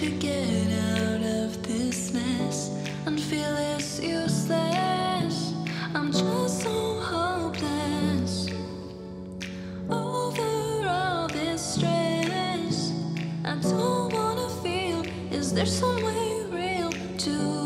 To get out of this mess and feel it's useless. I'm just so hopeless over all this stress. I don't wanna feel. Is there some way real to?